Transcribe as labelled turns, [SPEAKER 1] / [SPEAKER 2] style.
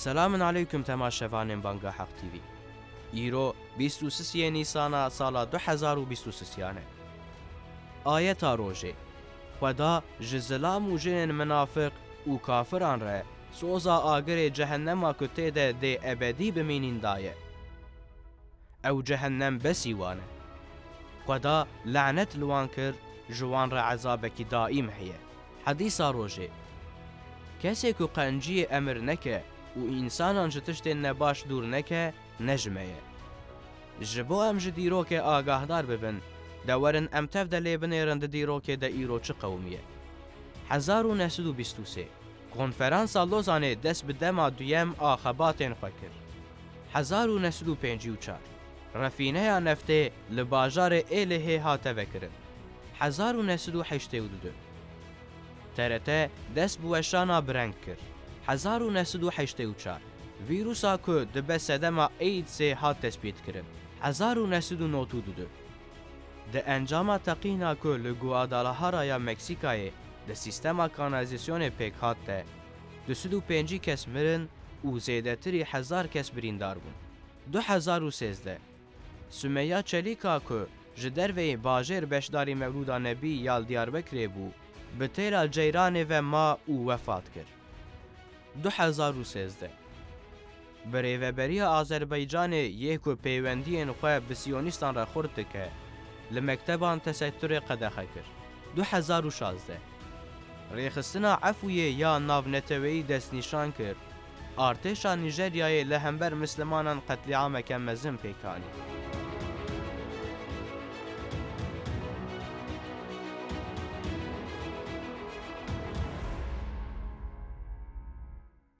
[SPEAKER 1] سلام علیکم تماشاوان بانگا حق تی وی ایرو 23 نیسان سال 2023 یانه. آیت روزه خدا جزلا موجن منافق او کافران ره سوزا آگر جهنم کته ده دی ابدی بمینین دایه. او جهنم بسی وانه. لعنت لوان کر جوان را عذاب کی دائم هیه. حدیث روزه کسی کو قنجی امر نکه و انسانان جو تشتین نباش دور نکه نجمه یه. جبو ام جو دیروک آگاه دار ببن، دورن ام دا لیبن ایرند دیروک دا ایرو چه قومیه. هزار و نسد و بیست و سه، کنفرانس لوزانه دست به دیم دویم آخبات این خکر. هزار و نسد و پینجی و چار، رفینه یا نفته لباجار ایله ها تبکرن. هزار و نسد و حشته و دو دو. ترته دست بوشانا برنگ کرد. 1984 ویروسا کو دبه سدما ایدز هات تثبیت کرن 1992 د انجام تقینا کو لگوادالاهارا یا مکسیکای د سیستما کانالیزاسیون پک هات ده. 205 کس مرن û zêdetî hezar kes birîndar bûn. 2013 Sümeya Çelîka ku ji derveyê bajêr beşdarî Mevlûda Nebî ya Diyarbekirê bû, bi têra ve ma û wefat kir. 2013 برێڤەبەریە ئازەربەیجانێ یەک و پەیوەندیان خوێ بسیۆنیستان را خورد دکە لە مەکتەبان تەسەتورێ قەدەخە کرد. 2016 ڕێخستنا ئەفویە یا ناونەتەوەی دەستنیشان کرد. ئارتێشان نیژەریایە لە هەمبەر مسلمانان قەتلیعامەکە مەزم پێکانی.